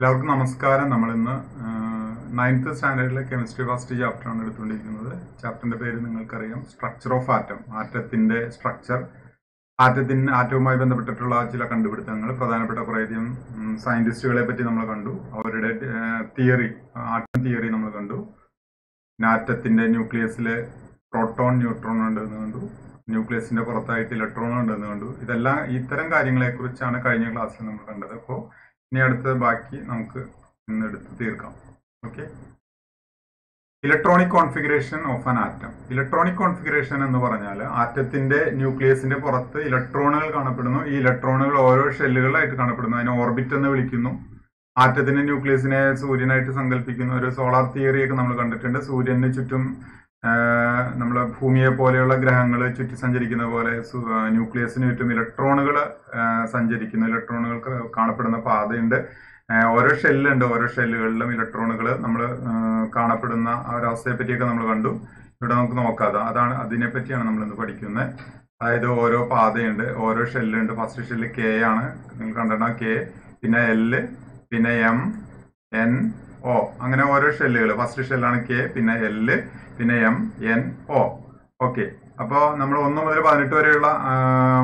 എല്ലാവർക്കും നമസ്കാരം. നമ്മൾ ഇന്ന് നയൻത്ത് സ്റ്റാൻഡേർഡിലെ കെമിസ്ട്രി ഫസ്റ്റ് ചാപ്റ്റർ ആണ് എടുത്തുകൊണ്ടിരിക്കുന്നത്. ചാപ്റ്ററിന്റെ പേര് നിങ്ങൾക്കറിയാം. സ്ട്രക്ചർ ഓഫ് ആറ്റം ആറ്റത്തിന്റെ സ്ട്രക്ചർ ആറ്റത്തിന് ആറ്റവുമായി ബന്ധപ്പെട്ടിട്ടുള്ള ചില കണ്ടുപിടുത്തങ്ങൾ. പ്രധാനപ്പെട്ട കുറേയധികം സയന്റിസ്റ്റുകളെ പറ്റി നമ്മൾ കണ്ടു. അവരുടെ തിയറി ആറ്റം തിയറി നമ്മൾ കണ്ടു. ആറ്റത്തിന്റെ ന്യൂക്ലിയസിലെ പ്രോട്ടോൺ ന്യൂട്രോൺ ഉണ്ടെന്ന് കണ്ടു. ന്യൂക്ലിയസിന്റെ പുറത്തായിട്ട് ഇലക്ട്രോൺ ഉണ്ടെന്ന് കണ്ടു. ഇതെല്ലാം ഇത്തരം കാര്യങ്ങളെ കുറിച്ചാണ് കഴിഞ്ഞ ക്ലാസ്സിൽ നമ്മൾ കണ്ടത്. അപ്പോൾ ഇനി അടുത്ത ബാക്കി നമുക്ക് ഇന്ന് എടുത്ത് തീർക്കാം. Okay electronic configuration of an atom electronic configuration എന്ന് പറഞ്ഞാൽ ആറ്റത്തിന്റെ ന്യൂക്ലിയസിന്റെ പുറത്ത് ഇലക്ട്രോണുകൾ കാണപ്പെടുന്നു. ഈ ഇലക്ട്രോണുകൾ ഓരോ ഷെല്ലുകളായിട്ട് കാണപ്പെടുന്നു. അതിനെ ഓർബിറ്റ് എന്ന് വിളിക്കുന്നു. ആറ്റത്തിന്റെ ന്യൂക്ലിയസിനെ സൂര്യനായിട്ട് സങ്കല്പിക്കുന്ന. ഒരു സോളാർ തിയറി ഒക്കെ നമ്മൾ കണ്ടിട്ടുണ്ട്. സൂര്യന് ചുറ്റും നമ്മൾ ഭൂമിയെ പോലെയുള്ള ഗ്രഹങ്ങൾ ചുറ്റി സഞ്ചരിക്കുന്ന പോലെ ന്യൂക്ലിയസിന് ചുറ്റും ഇലക്ട്രോണുകൾ സഞ്ചരിക്കുന്നു. ഇലക്ട്രോണുകൾക്ക് കാണപ്പെടുന്ന പാതയുണ്ട്. ഓരോ ഷെല്ലുണ്ട്. ഓരോ ഷെല്ലുകളിലും ഇലക്ട്രോണുകൾ നമ്മൾ കാണപ്പെടുന്ന ആ ഒരവസ്ഥയെ പറ്റിയൊക്കെ നമ്മൾ കണ്ടു. ഇവിടെ നമുക്ക് നോക്കാതെ. അതാണ് അതിനെ പറ്റിയാണ് നമ്മൾ ഇന്ന് പഠിക്കുന്നത്. അതായത് ഓരോ പാതയുണ്ട്. ഓരോ ഷെല്ലുണ്ട്. ഫസ്റ്റ് ഷെല്ല് കെ ആണ്. നിങ്ങൾ കണ്ടിട്ടുണ്ടാവും കെ. പിന്നെ എൽ പിന്നെ എം. എൻ. ഒ അങ്ങനെ ഓരോ ഷെല്ലുകൾ ഫസ്റ്റ് ഷെല്ലാണ് കെ പിന്നെ എൽ പിന്നെ എം എൻ ഒ. ഓക്കെ. അപ്പോൾ നമ്മൾ ഒന്ന് മുതൽ പതിനെട്ട് വരെയുള്ള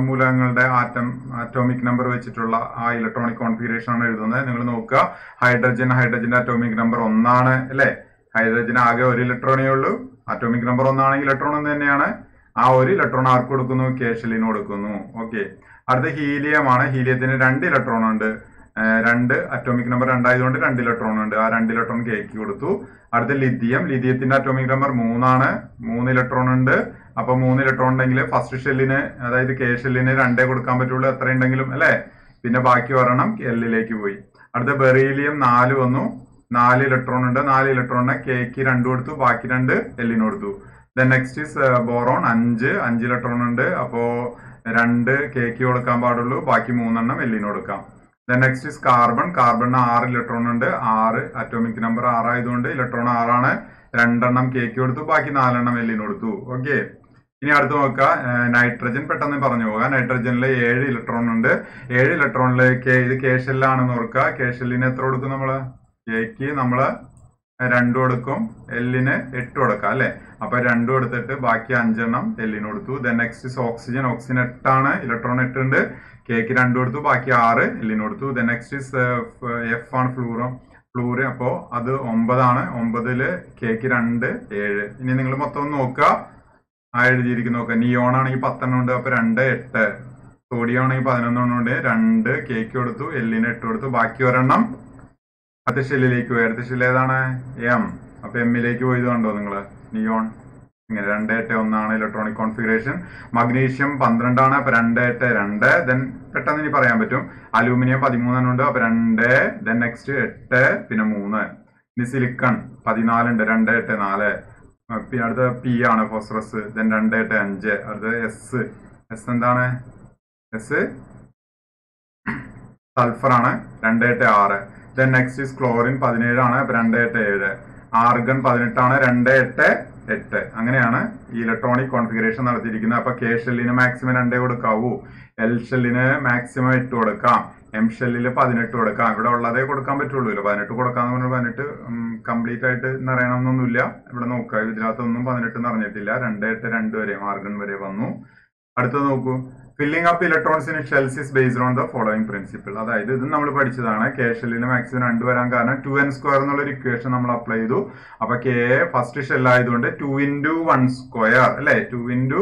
മൂലകങ്ങളുടെ ആറ്റം ആറ്റോമിക് നമ്പർ വെച്ചിട്ടുള്ള ആ ഇലക്ട്രോണിക് കോൺഫിഗറേഷൻ ആണ് എഴുതുന്നത്. നിങ്ങൾ നോക്കുക. ഹൈഡ്രജൻ ഹൈഡ്രജന്റെ അറ്റോമിക് നമ്പർ ഒന്നാണ് അല്ലേ? ഹൈഡ്രജൻ ആകെ ഒരു ഇലക്ട്രോണേ ഉള്ളൂ. അറ്റോമിക് നമ്പർ ഒന്നാണെങ്കിൽ ഇലക്ട്രോൺ ഒന്ന് തന്നെയാണ്. ആ ഒരു ഇലക്ട്രോൺ ആർക്ക് കൊടുക്കുന്നു? കേഷലിന് കൊടുക്കുന്നു. ഓക്കെ. അടുത്ത ഹീലിയമാണ് ഹീലിയത്തിന് രണ്ട് ഇലക്ട്രോൺ ഉണ്ട്. രണ്ട് അറ്റോമിക് നമ്പർ രണ്ടായതുകൊണ്ട് രണ്ട് ഇലക്ട്രോൺ ഉണ്ട്. ആ രണ്ട് ഇലക്ട്രോൺ കേക്ക് കൊടുത്തു. അടുത്ത ലിഥിയം ലിഥിയത്തിന്റെ അറ്റോമിക് നമ്പർ മൂന്നാണ്. മൂന്ന് ഇലക്ട്രോൺ ഉണ്ട്. അപ്പൊ മൂന്ന് ഇലക്ട്രോൺ ഉണ്ടെങ്കിൽ ഫസ്റ്റ് ഷെല്ലിന് അതായത് കെ ഷെല്ലിന് രണ്ടേ കൊടുക്കാൻ പറ്റുള്ളൂ. എത്ര ഉണ്ടെങ്കിലും അല്ലെ? പിന്നെ ബാക്കി ഒരെണ്ണം എല്ലിലേക്ക് പോയി. അടുത്ത ബെറീലിയം നാല് വന്നു. നാല് ഇലക്ട്രോൺ ഉണ്ട്. നാല് ഇലക്ട്രോണിന് കേക്ക് രണ്ട് കൊടുത്തു. ബാക്കി രണ്ട് എല്ലിന് കൊടുത്തു. ദെൻ നെക്സ്റ്റ് ഇസ് ബോറോൺ അഞ്ച്. അഞ്ച് ഇലക്ട്രോൺ ഉണ്ട്. അപ്പോ രണ്ട് കേക്ക് കൊടുക്കാൻ പാടുള്ളൂ. ബാക്കി മൂന്നെണ്ണം എല്ലിന് കൊടുക്കാം. ദെൻ നെക്സ്റ്റ് ഇസ് കാർബൺ കാർബണിന് ആറ് ഇലക്ട്രോൺ ഉണ്ട്. ആറ് അറ്റോമിക് നമ്പർ ആറായതുകൊണ്ട് ഇലക്ട്രോൺ ആറാണ് രണ്ടെണ്ണം കേക്ക് കൊടുത്തു. ബാക്കി നാലെണ്ണം എല്ലിന് കൊടുത്തു. ഓക്കെ ഇനി അടുത്ത് നോക്കുക നൈട്രജൻ പെട്ടെന്ന് പറഞ്ഞു പോകാം. നൈട്രജനിൽ ഏഴ് ഇലക്ട്രോൺ ഉണ്ട്. ഏഴ് ഇലക്ട്രോണിലേക്ക് ഇത് കേഷെല്ലാണെന്ന് ഓർക്കുക കേഷെല്ലിന് എത്ര കൊടുക്കും നമ്മൾ കെക്ക് നമ്മൾ രണ്ടു കൊടുക്കും. എല്ലിന് എട്ട് കൊടുക്കാം അല്ലെ? അപ്പൊ രണ്ടു കൊടുത്തിട്ട് ബാക്കി അഞ്ചെണ്ണം എല്ലിന് കൊടുത്തു. ദെൻ നെക്സ്റ്റ് ഓക്സിജൻ ഓക്സിജൻ എട്ടാണ്. ഇലക്ട്രോൺ എട്ട് ഉണ്ട്. കേക്ക് രണ്ടു കൊടുത്തു ബാക്കി ആറ് എല്ലിന് കൊടുത്തു ദ നെക്സ്റ്റ് ഇസ് എഫ് ആണ് ഫ്ലൂറോ ഫ്ലൂറ്. അപ്പോ അത് ഒമ്പതാണ്. ഒമ്പതിൽ കേക്ക് രണ്ട് ഏഴ്. ഇനി നിങ്ങൾ മൊത്തം ഒന്ന് നോക്കുക. ആ എഴുതിയിരിക്കുന്നു. നോക്കുക നിയോൺ ആണെങ്കിൽ പത്തെണ്ണം ഉണ്ട്. അപ്പൊ രണ്ട് എട്ട്. സോഡിയം ആണെങ്കിൽ പതിനൊന്നെണ്ണം ഉണ്ട്. രണ്ട് കേക്ക് കൊടുത്തു എല്ലിന് എട്ട് കൊടുത്തു ബാക്കി ഒരെണ്ണം അടുത്ത ഷെല്ലിലേക്ക് പോയി. അടുത്ത ഷെല്ല് ഏതാണ്? എം അപ്പൊ എമ്മിലേക്ക് പോയത് കണ്ടോ നിങ്ങൾ നിയോൺ രണ്ട് എട്ട് ഒന്നാണ് ഇലക്ട്രോണിക് കോൺഫിഗറേഷൻ മഗ്നീഷ്യം പന്ത്രണ്ടാണ് അപ്പൊ രണ്ട് എട്ട് രണ്ട്. ദെൻ പെട്ടെന്ന് ഇനി പറയാൻ പറ്റും. അലൂമിനിയം പതിമൂന്നെണ്ണം ഉണ്ട് അപ്പൊ രണ്ട്. ദെൻ നെക്സ്റ്റ് എട്ട് പിന്നെ മൂന്ന്. ഇനി സിലിക്കൺ പതിനാലുണ്ട് രണ്ട് എട്ട് നാല്. അടുത്ത പി ആണ് ഫോസ്ഫറസ് ദെൻ രണ്ട് എട്ട് അഞ്ച്. അടുത്ത എസ് എസ് എന്താണ്? എസ് സൾഫർ ആണ് രണ്ട് എട്ട് ആറ്. ദെൻ നെക്സ്റ്റ് ഇസ് ക്ലോറിൻ പതിനേഴാണ് അപ്പൊ രണ്ട് എട്ട് ഏഴ്. ആർഗൺ പതിനെട്ടാണ് രണ്ട് എട്ട് എട്ട്. അങ്ങനെയാണ് ഈ ഇലക്ട്രോണിക് കോൺഫിഗറേഷൻ നടത്തിയിരിക്കുന്നത്. അപ്പൊ കെ ഷെല്ലിന് മാക്സിമം രണ്ടേ കൊടുക്കാവൂ. എൽ ഷെല്ലിന് മാക്സിമം എട്ട് കൊടുക്കാം. എം ഷെല്ലിൽ പതിനെട്ട് കൊടുക്കാം. ഇവിടെ ഉള്ളതേ കൊടുക്കാൻ പറ്റുള്ളൂ. പതിനെട്ട് കൊടുക്കാന്ന് പറഞ്ഞാൽ പതിനെട്ട് കംപ്ലീറ്റ് ആയിട്ട് നിറയണമെന്നൊന്നുമില്ല. ഇവിടെ നോക്കുക. ഇതിനകത്തൊന്നും പതിനെട്ട് നിറഞ്ഞിട്ടില്ല. രണ്ട് എട്ട് രണ്ട് വരെ മാർഗൻ വരെ വന്നു. അടുത്തത് നോക്കൂ. Filling up electrons in shells is based on the following principle അതായത് ഇത് നമ്മൾ പഠിച്ചതാണ് കെ ഷെല്ലിന് മാക്സിമം രണ്ട് വരാൻ കാരണം ടു എൻ സ്ക്വയർ എന്നുള്ള ഒരു ഇക്വേഷൻ നമ്മൾ അപ്ലൈ ചെയ്തു. അപ്പൊ കെ ഫസ്റ്റ് ഷെല്ലായതുകൊണ്ട് ടു ഇന്റു വൺ സ്ക്വയർ അല്ലെ? Two into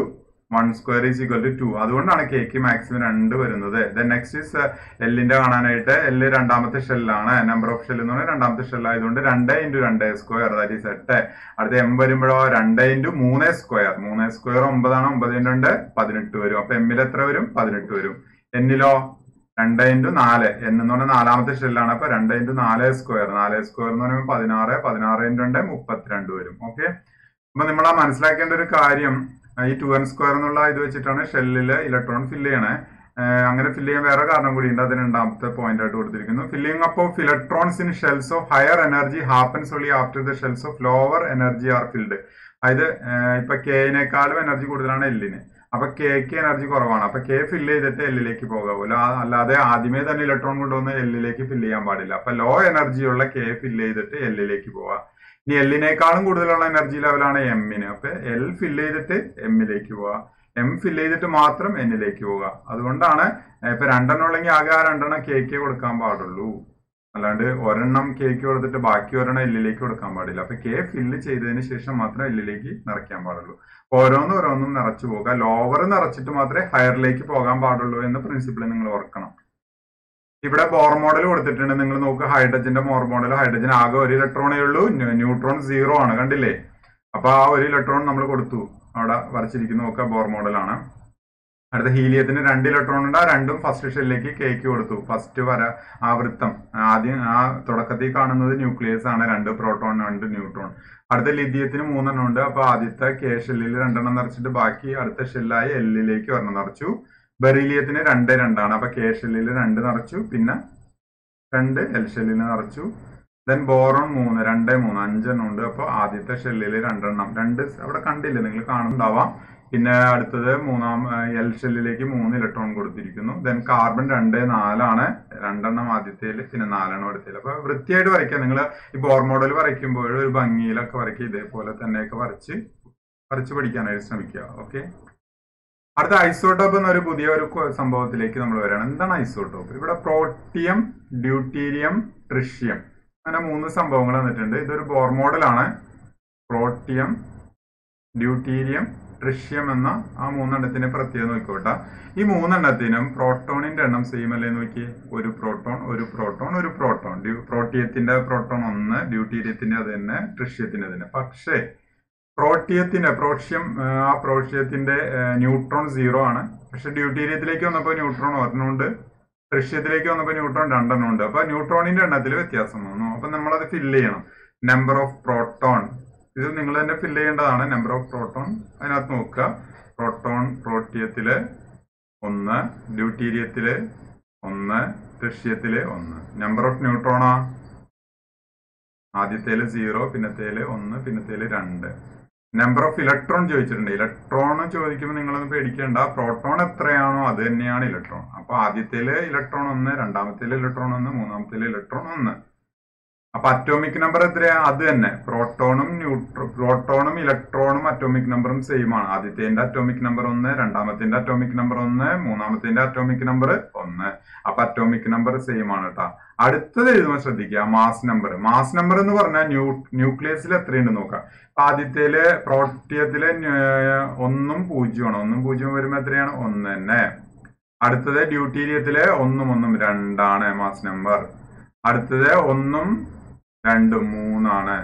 one square is equal to two അതുകൊണ്ടാണ് കേക്ക് മാക്സിമം രണ്ട് വരുന്നത്. ദ നെക്സ്റ്റ് ഇസ് എല്ലിന്റെ കാണാനായിട്ട് എല്ല് രണ്ടാമത്തെ ഷെല്ലാണ് നമ്പർ ഓഫ് ഷെൽ എന്ന് പറഞ്ഞാൽ രണ്ടാമത്തെ ഷെല്ലായതുകൊണ്ട് രണ്ട് ഇന്റു രണ്ട് സ്ക്വയർ ദാറ്റ് ഈസ് എട്ട്. അടുത്ത എം വരുമ്പോഴോ രണ്ട് ഇന്റു മൂന്ന് സ്ക്വയർ മൂന്ന് സ്ക്വയർ ഒമ്പതാണ് ഒമ്പത് ഇന്റു രണ്ട് പതിനെട്ട് വരും. അപ്പൊ എമ്മിൽ എത്ര വരും? പതിനെട്ട് വരും. എന്നിലോ രണ്ട് ഇന്റു നാല്. എന്ന് പറഞ്ഞാൽ നാലാമത്തെ ഷെല്ലാണ് അപ്പൊ രണ്ട് ഇന്റു നാല് സ്ക്വയർ നാല് സ്ക്വയർ എന്ന് പറയുമ്പോൾ പതിനാറ് പതിനാറ് ഇന്റു രണ്ട് മുപ്പത്തിരണ്ട് വരും. ഓക്കെ അപ്പൊ നമ്മൾ ആ മനസ്സിലാക്കേണ്ട ഒരു കാര്യം ഈ ടു എൻ സ്ക്വയർ എന്നുള്ള ഇത് വെച്ചിട്ടാണ് ഷെല്ലിൽ ഇലക്ട്രോൺ ഫില്ല് ചെയ്യണേ. അങ്ങനെ ഫില്ല് ചെയ്യാൻ വേറെ കാരണം കൂടി ഉണ്ട്. അതിന് രണ്ടാമത്തെ പോയിന്റ് ആയിട്ട് കൊടുത്തിരിക്കുന്നു. Filling up of electrons in shells of higher energy happens only after the shells of lower energy are filled അതായത് ഇപ്പൊ കെയിനേക്കാളും എനർജി കൂടുതലാണ് എല്ലിന് അപ്പൊ കെക്ക് എനർജി കുറവാണ്. അപ്പൊ കെ ഫില്ല് ചെയ്തിട്ട് എല്ലിലേക്ക് പോകാവൂല അല്ലാതെ ആദ്യമേ തന്നെ ഇലക്ട്രോൺ കൊണ്ടുവന്ന് എല്ലിലേക്ക് ഫില്ല് ചെയ്യാൻ പാടില്ല. അപ്പൊ ലോ എനർജിയുള്ള കെ ഫില്ല് ചെയ്തിട്ട് എല്ലിലേക്ക് പോവാ. ഇനി എല്ലിനേക്കാളും കൂടുതലുള്ള എനർജി ലെവലാണ് എമ്മിന് അപ്പൊ എൽ ഫില്ല് ചെയ്തിട്ട് എമ്മിലേക്ക് പോവാ എം ഫിൽ ചെയ്തിട്ട് മാത്രം എന്നിലേക്ക് പോവുക. അതുകൊണ്ടാണ് ഇപ്പൊ രണ്ടെണ്ണം ഉള്ളെങ്കിൽ ആകെ ആ രണ്ടെണ്ണം കേക്ക് കൊടുക്കാൻ പാടുള്ളൂ. അല്ലാണ്ട് ഒരെണ്ണം കേക്ക് കൊടുത്തിട്ട് ബാക്കി ഒരെണ്ണം എല്ലിലേക്ക് കൊടുക്കാൻ പാടില്ല. അപ്പൊ കെ ഫില്ല് ചെയ്തതിന് ശേഷം മാത്രം എല്ലിലേക്ക് നിറയ്ക്കാൻ പാടുള്ളൂ. ഓരോന്നും ഓരോന്നും നിറച്ചു പോകുക ലോവർ നിറച്ചിട്ട് മാത്രമേ ഹയറിലേക്ക് പോകാൻ പാടുള്ളൂ എന്ന പ്രിൻസിപ്പിൾ നിങ്ങൾ ഓർക്കണം. ഇവിടെ ബോർ മോഡൽ കൊടുത്തിട്ടുണ്ട്. നിങ്ങൾ നോക്കുക ഹൈഡ്രജന്റെ മോർ മോഡൽ ഹൈഡ്രജൻ ആകെ ഒരു ഇലക്ട്രോണേ ഉള്ളൂ. ന്യൂട്രോൺ സീറോ ആണ് കണ്ടില്ലേ? അപ്പൊ ആ ഒരു ഇലക്ട്രോൺ നമ്മൾ കൊടുത്തു. അവിടെ വരച്ചിരിക്കുന്ന നോക്കുക ബോർ മോഡലാണ് അടുത്ത ഹീലിയത്തിന് രണ്ട് ഇലക്ട്രോൺ ഉണ്ട്. ആ രണ്ടും ഫസ്റ്റ് ഷെല്ലിലേക്ക് കേക്ക് കൊടുത്തു. ഫസ്റ്റ് വര ആ വൃത്തം. ആദ്യം ആ തുടക്കത്തിൽ കാണുന്നത് ന്യൂക്ലിയസ് ആണ്. രണ്ട് പ്രോട്ടോൺ രണ്ട് ന്യൂട്രോൺ അടുത്ത ലിഥിയത്തിന് മൂന്നെണ്ണം ഉണ്ട്. അപ്പൊ ആദ്യത്തെ കെ ഷെല്ലിൽ രണ്ടെണ്ണം നിറച്ചിട്ട് ബാക്കി അടുത്ത ഷെല്ലായി എല്ലിലേക്ക് ഒരെണ്ണം നിറച്ചു. ബെറീലിയത്തിന് രണ്ട് രണ്ടാണ്. അപ്പൊ കെ ഷെല്ലിൽ രണ്ട് നിറച്ചു പിന്നെ രണ്ട് എൽ ഷെല്ലിൽ നിറച്ചു. ദെൻ ബോറോൺ മൂന്ന് രണ്ട് മൂന്ന് അഞ്ചെണ്ണം ഉണ്ട്. അപ്പോൾ ആദ്യത്തെ ഷെല്ലിൽ രണ്ടെണ്ണം. രണ്ട് അവിടെ കണ്ടില്ല? നിങ്ങൾ കാണുന്നുണ്ടാവാം. പിന്നെ അടുത്തത് മൂന്നാം എൽ ഷെല്ലിലേക്ക് മൂന്ന് ഇലക്ട്രോൺ കൊടുത്തിരിക്കുന്നു. ദെൻ കാർബൺ രണ്ട് നാലാണ്. രണ്ടെണ്ണം ആദ്യത്തേൽ പിന്നെ നാലെണ്ണം അടുത്തേൽ അപ്പൊ വൃത്തിയായിട്ട് വരയ്ക്കുക നിങ്ങൾ ഈ ബോർ മോഡൽ വരയ്ക്കുമ്പോഴും ഒരു ഭംഗിയിലൊക്കെ വരയ്ക്കുക ഇതേപോലെ തന്നെയൊക്കെ വരച്ച് വരച്ച് പഠിക്കാനായിട്ട് ശ്രമിക്കുക. ഓക്കെ? അടുത്ത ഐസോട്ടോപ്പ് എന്നൊരു പുതിയ ഒരു സംഭവത്തിലേക്ക് നമ്മൾ വരികയാണ്. എന്താണ് ഐസോട്ടോപ്പ് ഇവിടെ പ്രോട്ടിയം ഡ്യൂട്ടീരിയം ട്രിഷ്യം അങ്ങനെ മൂന്ന് സംഭവങ്ങൾ വന്നിട്ടുണ്ട്. ഇതൊരു ബോർ മോഡലാണ്. പ്രോട്ടിയം ഡ്യൂട്ടീരിയം ട്രിഷ്യം എന്ന ആ മൂന്നെണ്ണത്തിന് പ്രത്യേകം നോക്കിക്കോട്ടെ. ഈ മൂന്നെണ്ണത്തിനും പ്രോട്ടോണിന്റെ എണ്ണം സെയിം അല്ലേ നോക്കി ഒരു പ്രോട്ടോൺ ഒരു പ്രോട്ടോൺ ഒരു പ്രോട്ടോൺ. ഡ്യൂ പ്രോട്ടിയത്തിന്റെ പ്രോട്ടോൺ ഒന്ന് ഡ്യൂട്ടീരിയത്തിന്റെ അത് തന്നെ ട്രിഷ്യത്തിന്റെ തന്നെ. പക്ഷേ പ്രോട്ടിയത്തിന്റെ പ്രോഷ്യം ആ പ്രോഷ്യത്തിന്റെ ന്യൂട്രോൺ സീറോ ആണ്. പക്ഷെ ഡ്യൂട്ടീരിയത്തിലേക്ക് വന്നപ്പോൾ ന്യൂട്രോൺ ഒരെണ്ണമുണ്ട് റഷ്യത്തിലേക്ക് വന്നപ്പോൾ ന്യൂട്രോൺ രണ്ടെണ്ണം ഉണ്ട്. അപ്പൊ ന്യൂട്രോണിന്റെ എണ്ണത്തിൽ വ്യത്യാസം വന്നു. അപ്പൊ നമ്മൾ അത് ഫില്ല് ചെയ്യണം. നമ്പർ ഓഫ് പ്രോട്ടോൺ ഇത് നിങ്ങൾ തന്നെ ഫില്ല് ചെയ്യേണ്ടതാണ്. നമ്പർ ഓഫ് പ്രോട്ടോൺ അതിനകത്ത് നോക്കുക. പ്രോട്ടോൺ പ്രോട്ടിയത്തിൽ ഒന്ന് ഡ്യൂട്ടീരിയത്തിൽ ഒന്ന് റഷ്യത്തിൽ ഒന്ന്. നമ്പർ ഓഫ് ന്യൂട്രോണാ ആദ്യത്തേൽ സീറോ പിന്നത്തേൽ ഒന്ന് പിന്നത്തേൽ രണ്ട്. നമ്പർ ഓഫ് ഇലക്ട്രോൺ ചോദിച്ചിട്ടുണ്ട്. ഇലക്ട്രോൺ ചോദിക്കുമ്പോൾ നിങ്ങളൊന്നും പേടിക്കേണ്ട. പ്രോട്ടോൺ എത്രയാണോ അത് തന്നെയാണ് ഇലക്ട്രോൺ അപ്പൊ ആദ്യത്തിലെ ഇലക്ട്രോൺ ഒന്ന് രണ്ടാമത്തെ ഇലക്ട്രോൺ ഒന്ന് മൂന്നാമത്തെ ഇലക്ട്രോൺ ഒന്ന്. അപ്പൊ അറ്റോമിക് നമ്പർ എത്രയാ? അത് തന്നെ. പ്രോട്ടോണും ന്യൂട്രോ പ്രോട്ടോണും ഇലക്ട്രോണും അറ്റോമിക് നമ്പറും സെയിം ആണ്. ആദ്യത്തേന്റെ അറ്റോമിക് നമ്പർ ഒന്ന് രണ്ടാമത്തിന്റെ അറ്റോമിക് നമ്പർ ഒന്ന് മൂന്നാമത്തിന്റെ അറ്റോമിക് നമ്പർ ഒന്ന്. അപ്പൊ അറ്റോമിക് നമ്പർ സെയിം ആണ് കേട്ടോ അടുത്തത് എഴുതുമ്പോൾ ശ്രദ്ധിക്കുക. മാസ് നമ്പർ മാസ് നമ്പർ എന്ന് പറഞ്ഞാൽ ന്യൂ ന്യൂക്ലിയസിൽ എത്രയുണ്ട് നോക്കാം ആദ്യത്തേൽ പ്രോട്ടിയത്തിൽ ഒന്നും പൂജ്യമാണ്. ഒന്നും പൂജ്യം വരുമ്പോൾ എത്രയാണ്? ഒന്ന് തന്നെ. അടുത്തത് ഡ്യൂട്ടീരിയത്തിൽ ഒന്നും ഒന്നും. രണ്ടാണ് മാസ് നമ്പർ അടുത്തത് ഒന്നും രണ്ടും മൂന്നാണ്.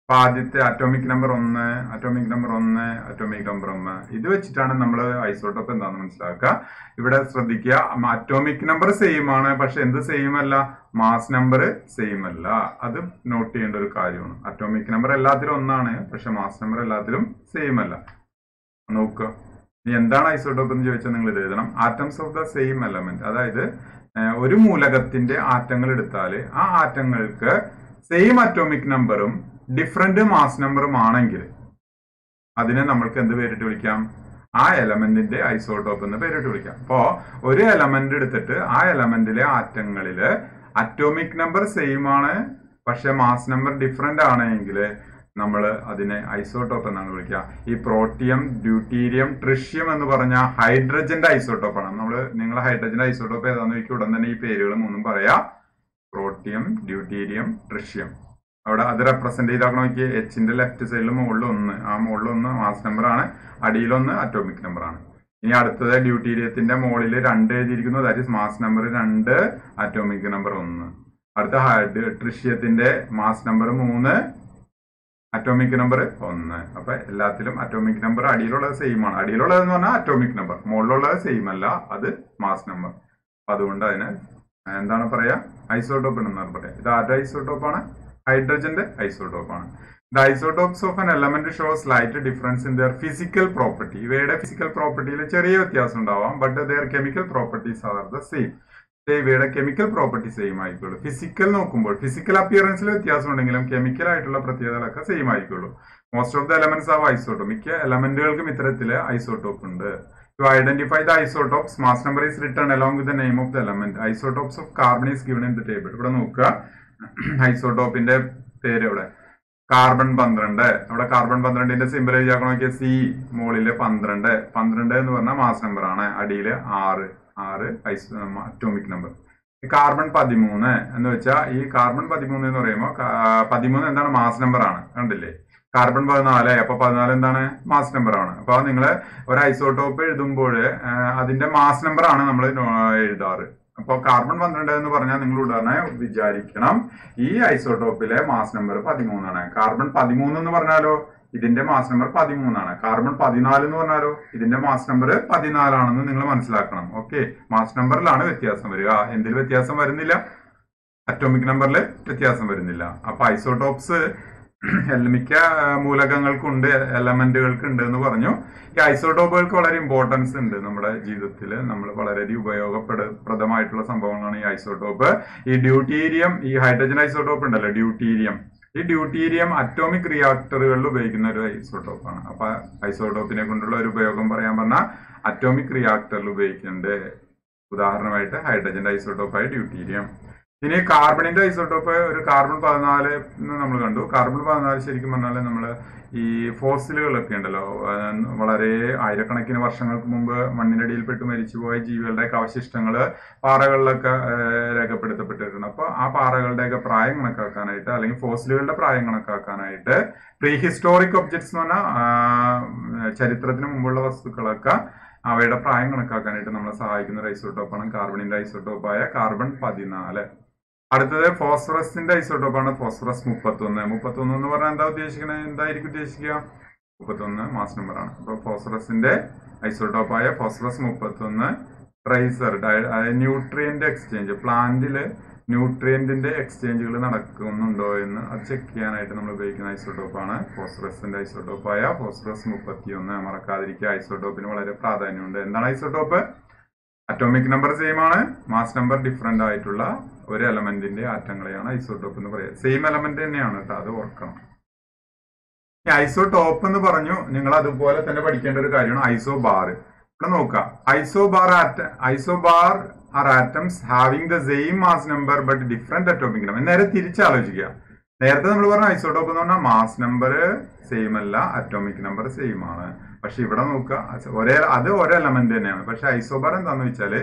അപ്പൊ ആദ്യത്തെ അറ്റോമിക് നമ്പർ ഒന്ന് അറ്റോമിക് നമ്പർ ഒന്ന് അറ്റോമിക് നമ്പർ ഒന്ന്. ഇത് വെച്ചിട്ടാണ് നമ്മൾ ഐസോട്ടോപ്പ് എന്താണെന്ന് മനസ്സിലാക്കുക. ഇവിടെ ശ്രദ്ധിക്കുക അറ്റോമിക് നമ്പർ സെയിം ആണ് പക്ഷെ എന്ത് സെയിം അല്ല? മാസ് നമ്പർ സെയിം അല്ല. അത് നോട്ട് ചെയ്യേണ്ട ഒരു കാര്യമാണ്. അറ്റോമിക് നമ്പർ എല്ലാത്തിലും ഒന്നാണ് പക്ഷെ മാസ് നമ്പർ എല്ലാത്തിലും സെയിം അല്ല. നോക്കുക. ഇനി എന്താണ് ഐസോട്ടോപ്പ് എന്ന് ചോദിച്ചാൽ നിങ്ങൾ ഇത് എഴുതണം. Atoms of the same element അതായത് ഒരു മൂലകത്തിന്റെ ആറ്റങ്ങൾ എടുത്താൽ ആ ആറ്റങ്ങൾക്ക് സെയിം അറ്റോമിക് നമ്പറും ഡിഫറെന്റ് മാസ് നമ്പറും ആണെങ്കിൽ അതിനെ നമ്മൾക്ക് എന്ത് പേരിട്ട് വിളിക്കാം? ആ എലമെന്റിന്റെ ഐസോട്ടോപ്പ് എന്ന് പേരിട്ട് വിളിക്കാം. അപ്പോ ഒരു എലമെന്റ് എടുത്തിട്ട് ആ എലമെന്റിലെ ആറ്റങ്ങളിൽ അറ്റോമിക് നമ്പർ സെയിം ആണ് പക്ഷെ മാസ് നമ്പർ ഡിഫറെന്റ് ആണെങ്കിൽ നമ്മൾ അതിനെ ഐസോട്ടോപ്പ് എന്നാണ് വിളിക്കുക. ഈ പ്രോട്ടിയം ഡ്യൂട്ടീരിയം ട്രിഷ്യം എന്ന് പറഞ്ഞ ഹൈഡ്രജന്റെ ഐസോട്ടോപ്പാണ് നമ്മൾ നിങ്ങൾ ഹൈഡ്രജന്റെ ഐസോട്ടോപ്പ് ഏതാണെന്ന് ചോദിക്കും ഉടൻ തന്നെ ഈ പേരുകൾ മൂന്നും പറയാം. പ്രോട്ടിയം ഡ്യൂട്ടീരിയം ട്രിഷ്യം അവിടെ അത് റെപ്രസെന്റ് ചെയ്താൽ നോക്കിയേ എച്ചിന്റെ ലെഫ്റ്റ് സൈഡിൽ മുകളിൽ ഒന്ന്. ആ മുകളിൽ ഒന്ന് മാസ് നമ്പർ ആണ്. അടിയിലൊന്ന് അറ്റോമിക് നമ്പർ ആണ്. ഇനി അടുത്തത് ഡ്യൂട്ടീരിയത്തിന്റെ മുകളിൽ രണ്ട് എഴുതിയിരിക്കുന്നു. ദാറ്റ് മാസ് നമ്പർ രണ്ട് അറ്റോമിക് നമ്പർ ഒന്ന്. അടുത്ത ട്രിഷ്യത്തിന്റെ മാസ് നമ്പർ മൂന്ന് അറ്റോമിക് നമ്പർ ഒന്ന്. അപ്പൊ എല്ലാത്തിലും അറ്റോമിക് നമ്പർ അടിയിലുള്ളത് സെയിം ആണ്. അടിയിലുള്ളത് എന്ന് പറഞ്ഞാൽ അറ്റോമിക് നമ്പർ മുകളിലുള്ളത് സെയിം അല്ല അത് മാസ് നമ്പർ അതുകൊണ്ട് അതിന് എന്താണ് പറയാ? ഐസോട്ടോപ്പ് ഉണ്ടെന്ന് പറയാം. ഇത് ആരുടെ ഐസോടോപ്പ് ആണ് ഹൈഡ്രജന്റെ ഐസോടോപ്പ് ആണ് the isotopes of an element show slight difference in their physical property ഇവയുടെ ഫിസിക്കൽ പ്രോപ്പർട്ടിയിൽ ചെറിയ വ്യത്യാസം ഉണ്ടാവാം but their chemical properties are the same ഇവയുടെ കെമിക്കൽ പ്രോപ്പർട്ടി സെയിം ആയിക്കുള്ളൂ ഫിസിക്കൽ നോക്കുമ്പോൾ ഫിസിക്കൽ അപ്പിയറൻസിൽ വ്യത്യാസം ഉണ്ടെങ്കിലും കെമിക്കൽ ആയിട്ടുള്ള പ്രത്യേകതകളൊക്കെ same ആയിക്കുള്ളൂ most of the elements have isotope മിക്ക എലമെന്റുകൾക്കും ഇത്തരത്തിൽ ഐസോട്ടോപ്പ് ഉണ്ട്. To identify the isotopes mass number is written along with the name of the element isotopes of carbon is given in the table ഇവിടെ നോക്കുക. ഐസോട്ടോപ്പിന്റെ പേര് ഇവിടെ carbon പന്ത്രണ്ട്. അവിടെ കാർബൺ പന്ത്രണ്ടിന്റെ സിമ്പിൾ എഴുതിയാക്കണം? നോക്കിയാൽ സി മുകളിൽ പന്ത്രണ്ട്. പന്ത്രണ്ട് എന്ന് പറഞ്ഞാൽ മാസ് നമ്പർ ആണ്. അടിയിൽ ആറ്. ആറ് ഐസ് അറ്റോമിക് നമ്പർ കാർബൺ പതിമൂന്ന് എന്ന് വെച്ചാൽ ഈ കാർബൺ പതിമൂന്ന് എന്ന് പറയുമ്പോൾ പതിമൂന്ന് എന്താണ്? മാസ് നമ്പർ ആണ്. കണ്ടില്ലേ? കാർബൺ പതിനാല് അപ്പൊ പതിനാല് എന്താണ്? മാസ് നമ്പർ ആണ്. അപ്പൊ നിങ്ങൾ ഒരു ഐസോട്ടോപ്പ് എഴുതുമ്പോൾ അതിന്റെ മാസ് നമ്പർ ആണ് നമ്മൾ എഴുതാറ്. അപ്പോൾ കാർബൺ പന്ത്രണ്ട് എന്ന് പറഞ്ഞാൽ നിങ്ങൾ ഉടനെ വിചാരിക്കണം ഈ ഐസോട്ടോപ്പിലെ മാസ് നമ്പർ പതിമൂന്നാണ്. കാർബൺ പതിമൂന്ന് എന്ന് പറഞ്ഞാലോ? ഇതിന്റെ മാസ് നമ്പർ പതിമൂന്നാണ്. കാർബൺ പതിനാല് എന്ന് പറഞ്ഞാലോ? ഇതിന്റെ മാസ് നമ്പർ പതിനാലാണെന്ന് നിങ്ങൾ മനസ്സിലാക്കണം. ഓക്കെ മാസ് നമ്പറിലാണ് വ്യത്യാസം വരിക. എന്തിൽ വ്യത്യാസം വരുന്നില്ല? അറ്റോമിക് നമ്പറിൽ വ്യത്യാസം വരുന്നില്ല. അപ്പൊ ഐസോടോപ്സ് മിക്ക മൂലകങ്ങൾക്കുണ്ട് എലമെന്റുകൾക്ക് ഉണ്ട് എന്ന് പറഞ്ഞു. ഈ ഐസോടോപ്പുകൾക്ക് വളരെ ഇമ്പോർട്ടൻസ് ഉണ്ട് നമ്മുടെ ജീവിതത്തിൽ നമ്മൾ വളരെയധികം ഉപയോഗപ്രദമായിട്ടുള്ള സംഭവങ്ങളാണ് ഈ ഐസോടോപ്പ് ഈ ഡ്യൂട്ടീരിയം ഈ ഹൈഡ്രജൻ ഐസോടോപ്പ് ഉണ്ടല്ലോ ഡ്യൂട്ടീരിയം ഈ ഡ്യൂട്ടീരിയം അറ്റോമിക് റിയാക്ടറുകളിൽ ഉപയോഗിക്കുന്ന ഒരു ഐസോട്ടോപ്പാണ് അപ്പൊ ഐസോട്ടോപ്പിനെ കൊണ്ടുള്ള ഒരു ഉപയോഗം പറയാൻ പറഞ്ഞാൽ അറ്റോമിക് റിയാക്ടറിൽ ഉപയോഗിക്കുന്നുണ്ട്. ഉദാഹരണമായിട്ട് ഹൈഡ്രജന്റെ ഐസോട്ടോപ്പായ ഡ്യൂട്ടീരിയം ഇനി കാർബണിന്റെ ഐസോട്ടോപ്പ് ഒരു കാർബൺ പതിനാല് നമ്മൾ കണ്ടു. കാർബൺ പതിനാല് ശരിക്കും പറഞ്ഞാൽ നമ്മൾ ഈ ഫോസിലുകളൊക്കെ ഉണ്ടല്ലോ. വളരെ ആയിരക്കണക്കിന് വർഷങ്ങൾക്ക് മുമ്പ് മണ്ണിനടിയിൽപ്പെട്ട് മരിച്ചുപോയ ജീവികളുടെയൊക്കെ അവശിഷ്ടങ്ങൾ പാറകളിലൊക്കെ രേഖപ്പെടുത്തപ്പെട്ടിട്ടുണ്ട്. അപ്പോൾ ആ പാറകളുടെയൊക്കെ പ്രായം കണക്കാക്കാനായിട്ട് അല്ലെങ്കിൽ ഫോസിലുകളുടെ പ്രായം കണക്കാക്കാനായിട്ട് പ്രീ ഹിസ്റ്റോറിക് ഒബ്ജക്ട്സ് എന്ന് പറഞ്ഞാൽ ചരിത്രത്തിന് മുമ്പുള്ള വസ്തുക്കളൊക്കെ അവയുടെ പ്രായം കണക്കാക്കാനായിട്ട് നമ്മളെ സഹായിക്കുന്ന ഒരു ഐസോട്ടോപ്പാണ് കാർബണിന്റെ ഐസോട്ടോപ്പായ കാർബൺ പതിനാല്. അടുത്തത് ഫോസ്ഫറസിന്റെ ഐസോട്ടോപ്പാണ് ഫോസ്ഫറസ് മുപ്പത്തൊന്ന്. മുപ്പത്തൊന്ന് എന്ന് പറഞ്ഞാൽ എന്താ ഉദ്ദേശിക്കുന്നത് എന്തായിരിക്കും ഉദ്ദേശിക്കുക? മുപ്പത്തൊന്ന് മാസ് നമ്പർ ആണ് അപ്പൊ ഫോസ്ഫറസിന്റെ ഐസോട്ടോപ്പായ ഫോസ്ഫറസ് മുപ്പത്തൊന്ന് ട്രൈസർ ന്യൂട്രിയന്റ് എക്സ്ചേഞ്ച് പ്ലാന്റിൽ ന്യൂട്രിയന്റിന്റെ എക്സ്ചേഞ്ചുകൾ നടക്കുന്നുണ്ടോ എന്ന് അത് ചെക്ക് ചെയ്യാനായിട്ട് നമ്മൾ ഉപയോഗിക്കുന്ന ഐസോട്ടോപ്പാണ് ഫോസ്ഫറസിന്റെ ഐസോട്ടോപ്പായ ഫോസ്ഫറസ് മുപ്പത്തിയൊന്ന്. മറക്കാതിരിക്കുക ഐസോട്ടോപ്പിന് വളരെ പ്രാധാന്യമുണ്ട്. എന്താണ് ഐസോട്ടോപ്പ് അറ്റോമിക് നമ്പർ സെയിം ആണ്. മാസ് നമ്പർ ഡിഫറെന്റ് ആയിട്ടുള്ള ഒരു എലമെന്റിന്റെ ആറ്റങ്ങളെയാണ് ഐസോടോപ്പ് എന്ന് പറയുക സെയിം എലമെന്റ് തന്നെയാണ് കേട്ടോ അത് ഓർക്കണം. ഐസോടോപ്പ് എന്ന് പറഞ്ഞു നിങ്ങൾ അതുപോലെ തന്നെ പഠിക്കേണ്ട ഒരു കാര്യമാണ് ഐസോ ബാർ ഇവിടെ നോക്കുക isobar ആറ്റ isobar are atoms having the same mass number but different atomic number നേരെ തിരിച്ചാലോചിക്കുക. നേരത്തെ നമ്മൾ പറഞ്ഞ ഐസോടോപ്പ് എന്ന് പറഞ്ഞാൽ മാസ് നമ്പർ സെയിം അല്ല അറ്റോമിക് നമ്പർ സെയിം ആണ്. പക്ഷെ ഇവിടെ നോക്കുക ഒരേ അത് ഒരേ എലമെന്റ് തന്നെയാണ്. പക്ഷെ ഐസോബാർ എന്താന്ന് വെച്ചാൽ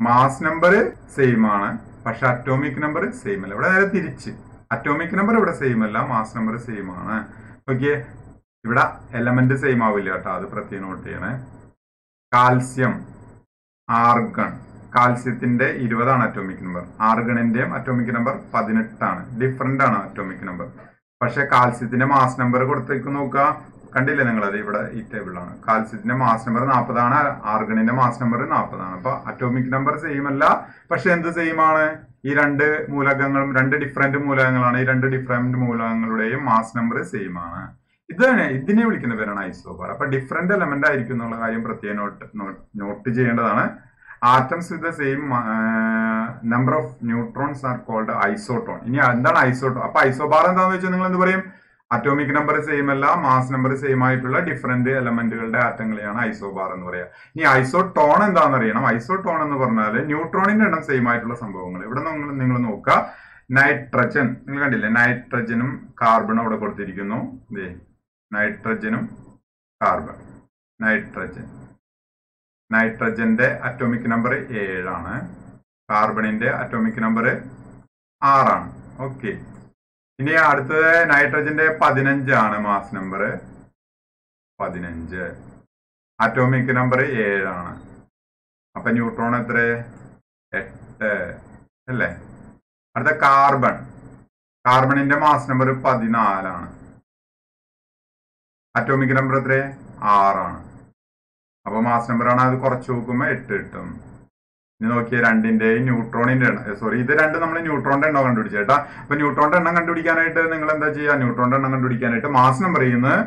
മാസ് നമ്പർ സെയിം ആണ്. പക്ഷെ അറ്റോമിക് നമ്പർ സെയിം അല്ല. ഇവിടെ നേരെ തിരിച്ച്. അറ്റോമിക് നമ്പർ ഇവിടെ സെയിം അല്ല. മാസ് നമ്പർ സെയിം ആണ്. ഓക്കെ ഇവിടെ എലമെന്റ് സെയിം ആവില്ല കേട്ടോ. അത് പ്രത്യേകം നോട്ട് ചെയ്യണേ. കാൽസ്യം ആർഗൺ കാൽസ്യത്തിന്റെ ഇരുപതാണ് അറ്റോമിക് നമ്പർ ആർഗണിന്റെയും അറ്റോമിക് നമ്പർ പതിനെട്ടാണ്. ഡിഫറെന്റ് ആണ് അറ്റോമിക് നമ്പർ പക്ഷെ കാൽസ്യത്തിന്റെ മാസ് നമ്പർ കൊടുത്തേക്ക് നോക്കുക. കണ്ടില്ലേ നിങ്ങൾ അത് ഇവിടെ ഈ ടേബിളാണ് കാൽസ്യത്തിന്റെ മാസ് നമ്പർ നാൽപ്പതാണ് ആർഗണിന്റെ മാസ് നമ്പർ നാൽപ്പതാണ് അപ്പൊ അറ്റോമിക് നമ്പർ സെയിം അല്ല പക്ഷെ എന്ത് സെയിം ആണ്? ഈ രണ്ട് മൂലകങ്ങളും രണ്ട് ഡിഫറെന്റ് മൂലകങ്ങളാണ്. ഈ രണ്ട് ഡിഫറെന്റ് മൂലകങ്ങളുടെയും മാസ് നമ്പർ സെയിം ആണ്. ഇതാണ് ഇതിനെ വിളിക്കുന്ന പേരാണ് ഐസോബാർ അപ്പൊ ഡിഫറെന്റ് എലമെന്റ് ആയിരിക്കും എന്നുള്ള കാര്യം പ്രത്യേകം നോട്ട് നോട്ട് ചെയ്യേണ്ടതാണ്. Atoms with same number of neutrons are called isotone ഇനി എന്താണ് ഐസോട്ടോൺ അപ്പൊ ഐസോബാർ എന്താണെന്ന് വെച്ചാൽ നിങ്ങൾ എന്ത് പറയും? അറ്റോമിക് നമ്പർ സെയിം അല്ല മാസ് നമ്പർ സെയിം ആയിട്ടുള്ള ഡിഫറെന്റ് എലമെന്റുകളുടെ ആറ്റങ്ങളെയാണ് ഐസോബാർ എന്ന് പറയുക ഇനി ഐസോട്ടോൺ എന്താണെന്ന് അറിയണം ഐസോട്ടോൺ എന്ന് പറഞ്ഞാൽ ന്യൂട്രോണിന്റെ എണ്ണം സെയിം ആയിട്ടുള്ള സംഭവങ്ങൾ. ഇവിടെ നിങ്ങൾ നിങ്ങൾ നോക്കുക. നൈട്രജൻ നിങ്ങൾ കണ്ടില്ലേ? നൈട്രജനും കാർബണും അവിടെ കൊടുത്തിരിക്കുന്നു. നൈട്രജനും കാർബൺ നൈട്രജൻ നൈട്രജന്റെ അറ്റോമിക് നമ്പർ ഏഴാണ്. കാർബണിന്റെ അറ്റോമിക് നമ്പർ ആറാണ്. ഓക്കെ ഇനി അടുത്തത് നൈട്രജന്റെ പതിനഞ്ചാണ് മാസ് നമ്പർ പതിനഞ്ച്. അറ്റോമിക് നമ്പർ ഏഴാണ്. അപ്പൊ ന്യൂട്രോൺ എത്ര? എട്ട്. അല്ലേ? അടുത്ത കാർബൺ കാർബണിന്റെ മാസ് നമ്പർ പതിനാലാണ്. അറ്റോമിക് നമ്പർ എത്ര? ആറാണ്. അപ്പൊ മാസ് നമ്പർ ആണ് അത് കുറച്ച് നോക്കുമ്പോൾ എട്ട് കിട്ടും. ഇനി നോക്കിയ രണ്ടിന്റെയും ന്യൂട്രോണിന്റെ എണ്ണം. സോറി ഇത് രണ്ട് നമ്മൾ ന്യൂട്രോണിന്റെ എണ്ണം കണ്ടുപിടിച്ചേട്ടാ അപ്പൊ ന്യൂട്രോണിന്റെ എണ്ണം കണ്ടുപിടിക്കാനായിട്ട് നിങ്ങൾ എന്താ ചെയ്യുക? ന്യൂട്രോണിന്റെ എണ്ണം കണ്ടുപിടിക്കാനായിട്ട് മാസ് നമ്പർ ചെയ്യുന്നത്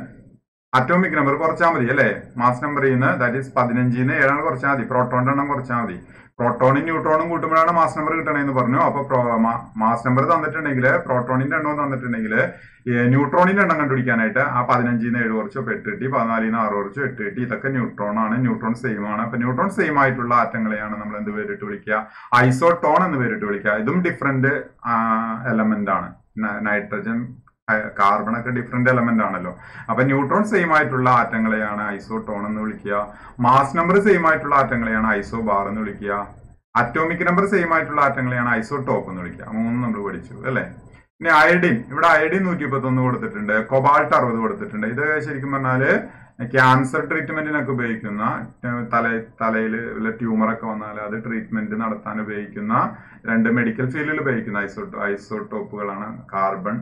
അറ്റോമിക് നമ്പർ കുറച്ചാൽ മതി അല്ലേ? മാസ് നമ്പർ നിന്ന് ദാറ്റ് ഈസ് പതിനഞ്ചിൽ നിന്ന് ഏഴാണ് കുറച്ചാൽ മതി. പ്രോട്ടോണിന്റെ എണ്ണം കുറച്ചാൽ മതി. പ്രോട്ടോണും ന്യൂട്രോണും കൂട്ടുമ്പോഴാണ് മാസ് നമ്പർ കിട്ടണമെന്ന് പറഞ്ഞു. അപ്പൊ മാസ് നമ്പർ തന്നിട്ടുണ്ടെങ്കിൽ പ്രോട്ടോണിന്റെ എണ്ണം തന്നിട്ടുണ്ടെങ്കിൽ ന്യൂട്രോണിന്റെ എണ്ണം കണ്ടുപിടിക്കാനായിട്ട് ആ പതിനഞ്ചിൽ നിന്ന് ഏഴ് കുറച്ചോ എട്ട് കിട്ടി പതിനാലിൽ നിന്ന് ആറ് കുറച്ചോ എട്ട് കിട്ടി. ഇതൊക്കെ ന്യൂട്രോൺ ആണ്. ന്യൂട്രോൺ സെയിം ആണ്. അപ്പൊ ന്യൂട്രോൺ സെയിം ആയിട്ടുള്ള ആറ്റങ്ങളെയാണ് നമ്മൾ എന്ത് പേരിട്ട് വിളിക്കുക? ഐസോട്ടോൺ എന്ന് പേരിട്ട് വിളിക്കുക. ഇതും ഡിഫറെന്റ് എലമെന്റ് ആണ്. നൈട്രജൻ കാർബൺ ഒക്കെ ഡിഫറെന്റ് എലമെന്റ് ആണല്ലോ. അപ്പൊ ന്യൂട്രോൺ സെയിം ആയിട്ടുള്ള ആറ്റങ്ങളെയാണ് ഐസോട്ടോൺ എന്ന് വിളിക്കുക. മാസ് നമ്പർ സെയിം ആയിട്ടുള്ള ആറ്റങ്ങളെയാണ് ഐസോ ബാർ എന്ന് വിളിക്കുക. അറ്റോമിക് നമ്പർ സെയിം ആയിട്ടുള്ള ആറ്റങ്ങളെയാണ് ഐസോടോപ്പ് എന്ന് വിളിക്കുക. മൂന്ന് നമ്മൾ പഠിച്ചു അല്ലേ? ഇനി അയഡിൻ ഇവിടെ അയഡിൻ നൂറ്റി മുപ്പത്തൊന്ന് കൊടുത്തിട്ടുണ്ട്. കൊബാൾട്ട് അറുപത് കൊടുത്തിട്ടുണ്ട്. ഇത് ശരിക്കും പറഞ്ഞാൽ ക്യാൻസർ ട്രീറ്റ്മെന്റിനൊക്കെ ഉപയോഗിക്കുന്ന തല തലയിൽ ട്യൂമർ ഒക്കെ വന്നാൽ അത് ട്രീറ്റ്മെന്റ് നടത്താൻ ഉപയോഗിക്കുന്ന രണ്ട് മെഡിക്കൽ ഫീൽഡിൽ ഉപയോഗിക്കുന്ന ഐസോട്ടോ ഐസോട്ടോപ്പുകളാണ് കാർബൺ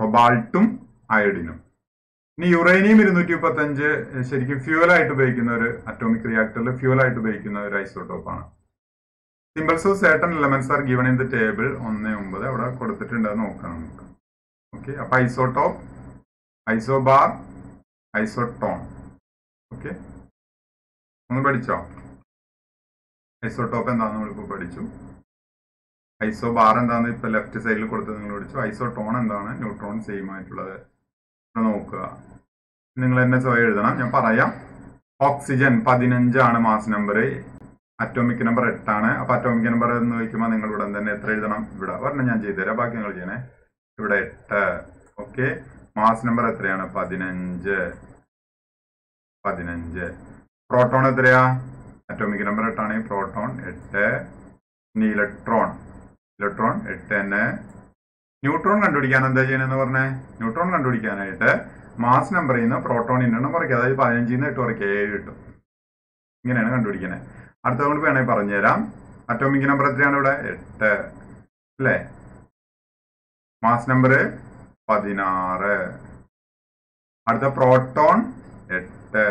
കൊബാൾട്ടും അയഡിനും ഇനി യുറേനിയം ഇരുന്നൂറ്റി മുപ്പത്തഞ്ച് ശരിക്കും ആയിട്ട് ഉപയോഗിക്കുന്ന ഒരു അറ്റോമിക് റിയാക്ടറിൽ ഫ്യൂവൽ ആയിട്ട് ഉപയോഗിക്കുന്ന ഒരു ഐസോട്ടോപ്പാണ് symbols of certain elements are given in the table ഒന്ന് ഒമ്പത്. അവിടെ കൊടുത്തിട്ടുണ്ട്. നോക്കാം നമുക്ക്. ഓക്കെ അപ്പൊ ഐസോട്ടോപ്പ് ഐസോബാർ ഐസോട്ടോൺ ഓക്കെ ഒന്ന് പഠിച്ചോ? ഐസോടോപ്പ് എന്താണെന്ന് നമ്മളിപ്പോൾ പഠിച്ചു. ഐസോ ബാർ എന്താണെന്ന് ഇപ്പൊ ലെഫ്റ്റ് സൈഡിൽ കൊടുത്ത് നിങ്ങൾ പഠിച്ചു. ഐസോട്ടോൺ എന്താണ്? ന്യൂട്രോൺ സെയിം ആയിട്ടുള്ളത്. നോക്കുക. നിങ്ങൾ എന്നെ സ്വയം എഴുതണം. ഞാൻ പറയാം. ഓക്സിജൻ പതിനഞ്ചാണ് മാസ് നമ്പർ അറ്റോമിക് നമ്പർ എട്ടാണ്. അപ്പൊ അറ്റോമിക് നമ്പർ എന്ന് ചോദിക്കുമ്പോൾ നിങ്ങൾ ഇവിടെ തന്നെ എത്ര എഴുതണം? ഇവിടെ. ഒരെണ്ണം ഞാൻ ചെയ്തുതരാം ബാക്കി നിങ്ങൾ ചെയ്യണേ. ഇവിടെ എട്ട്. ഓക്കെ. മാസ് നമ്പർ എത്രയാണ്? പതിനഞ്ച്. പതിനഞ്ച്. പ്രോട്ടോൺ എത്രയാ? അറ്റോമിക് നമ്പർ എട്ടാണ്. പ്രോട്ടോൺ എട്ട്. ഇനി ഇലക്ട്രോൺ ഇലക്ട്രോൺ എട്ട് തന്നെ. ന്യൂട്രോൺ കണ്ടുപിടിക്കാൻ എന്താ ചെയ്യണമെന്ന് പറഞ്ഞേ? ന്യൂട്രോൺ കണ്ടുപിടിക്കാനായിട്ട് മാസ് നമ്പർ നിന്ന് പ്രോട്ടോണിന്റെ എണ്ണം കുറയ്ക്കുക. അതായത് പതിനഞ്ചിൽ നിന്ന് എട്ട് കുറയ്ക്കുക. ഏഴ് കിട്ടും. ഇങ്ങനെയാണ് കണ്ടുപിടിക്കുന്നത് അടുത്ത കൊണ്ട് വേണമെങ്കിൽ പറഞ്ഞുതരാം. അറ്റോമിക് നമ്പർ എത്രയാണ് ഇവിടെ? എട്ട്. അല്ലേ? മാസ് നമ്പർ പതിനാറ്. അടുത്ത പ്രോട്ടോൺ എട്ട്.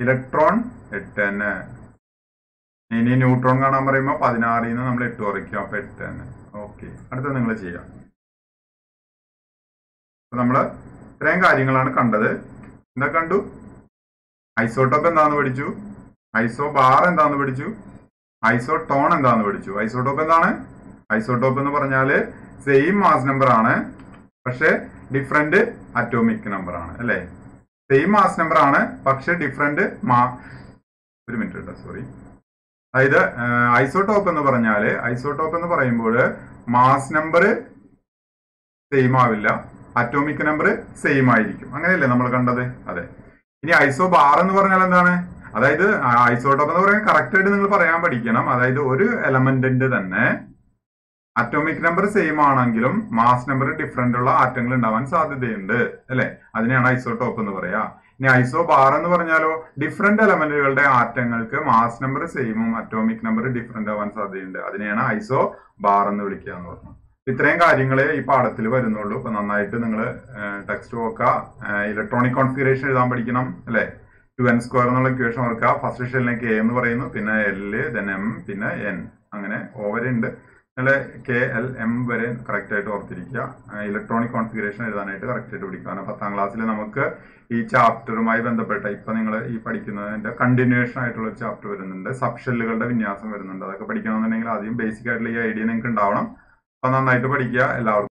ഇലക്ട്രോൺ എട്ട് തന്നെ ഇനി ന്യൂട്രോൺ കാണാൻ പറയുമ്പോൾ പതിനാറിൽ നിന്ന് നമ്മൾ എട്ട് കുറയ്ക്കും. അപ്പൊ എട്ട് തന്നെ ഓക്കെ അടുത്ത നിങ്ങൾ ചെയ്യാം. നമ്മൾ ഇത്രയും കാര്യങ്ങളാണ് കണ്ടത്. എന്താ കണ്ടു? ഐസോട്ടോപ്പ് എന്താണെന്ന് പഠിച്ചു? ഐസോ ബാർ എന്താന്ന് പഠിച്ചു? ഐസോ ടോൺ എന്താന്ന് പഠിച്ചു? ഐസോടോപ്പ് എന്താണ്? ഐസോടോപ്പ് എന്ന് പറഞ്ഞാൽ സെയിം മാസ് നമ്പർ ആണ് പക്ഷെ ഡിഫറെന്റ് അറ്റോമിക് നമ്പർ ആണ് അല്ലെ? സെയിം മാസ് നമ്പർ ആണ് പക്ഷെ ഡിഫറെന്റ് മാ ഒരു മിനിറ്റ് കേട്ടോ സോറി അതായത് ഐസോടോപ്പ് എന്ന് പറഞ്ഞാൽ ഐസോടോപ്പ് എന്ന് പറയുമ്പോൾ മാസ് നമ്പർ സെയിം ആവില്ല അറ്റോമിക് നമ്പർ സെയിം ആയിരിക്കും. അങ്ങനെയല്ലേ നമ്മൾ കണ്ടത്? അതെ. ഇനി ഐസോ ബാർ എന്ന് പറഞ്ഞാൽ എന്താണ്? അതായത് ഐസോട്ടോപ്പ് എന്ന് പറയാൻ കറക്റ്റ് ആയിട്ട് നിങ്ങൾ പറയാൻ പഠിക്കണം. അതായത് ഒരു എലമെന്റിന്റെ തന്നെ അറ്റോമിക് നമ്പർ സെയിം ആണെങ്കിലും മാസ് നമ്പർ ഡിഫറെന്റ് ഉള്ള ആറ്റങ്ങൾ ഉണ്ടാവാൻ സാധ്യതയുണ്ട്. അല്ലെ? അതിനെയാണ് ഐസോടോപ്പ് എന്ന് പറയാ. ഇനി ഐസോ ബാർ എന്ന് പറഞ്ഞാലോ ഡിഫറെന്റ് എലമെന്റുകളുടെ ആറ്റങ്ങൾക്ക് മാസ് നമ്പർ സെയിമും അറ്റോമിക് നമ്പർ ഡിഫറെന്റ് ആവാൻ സാധ്യതയുണ്ട്. അതിനെയാണ് ഐസോ ബാർ എന്ന് വിളിക്കുക എന്ന് പറഞ്ഞു. ഇത്രയും കാര്യങ്ങളെ ഈ പാഠത്തിൽ വരുന്നുള്ളൂ. ഇപ്പൊ നന്നായിട്ട് നിങ്ങൾ ടെക്സ്റ്റ് നോക്കുക ഇലക്ട്രോണിക് കോൺഫിഗറേഷൻ എഴുതാൻ പഠിക്കണം. അല്ലെ? ടു എൻ സ്ക്വയർ എന്നുള്ള ഇക്വേഷൻ ഓർക്കുക. ഫസ്റ്റ് ഷെല്ലിലേക്ക് എ എന്ന് പറയുന്നു. പിന്നെ എൽ ദെൻ എം പിന്നെ എൻ അങ്ങനെ ഓ ഉണ്ട്. നിങ്ങൾ കെ എൽ എം വരെ കറക്റ്റ് ആയിട്ട് ഓർത്തിരിക്കുക. ഇലക്ട്രോണിക് കോൺഫിഗറേഷൻ എഴുതാനായിട്ട് കറക്റ്റ് ആയിട്ട് പഠിക്കുക പത്താം ക്ലാസ്സിൽ നമുക്ക് ഈ ചാപ്റ്ററുമായി ബന്ധപ്പെട്ട ഇപ്പം നിങ്ങൾ ഈ പഠിക്കുന്നതിന്റെ കണ്ടിന്യൂഷൻ ആയിട്ടുള്ള ഒരു ചാപ്റ്റർ വരുന്നുണ്ട്. സബ്ഷെല്ലുകളുടെ വിന്യാസം വരുന്നുണ്ട്. അതൊക്കെ പഠിക്കണമെന്നുണ്ടെങ്കിൽ ആദ്യം ബേസിക് ആയിട്ടുള്ള ഈ ഐഡിയ നിങ്ങൾക്ക് ഉണ്ടാവണം. അപ്പം നന്നായിട്ട് പഠിക്കുക. എല്ലാവർക്കും